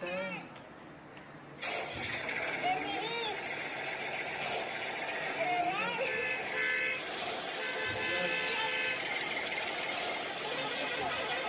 Tem.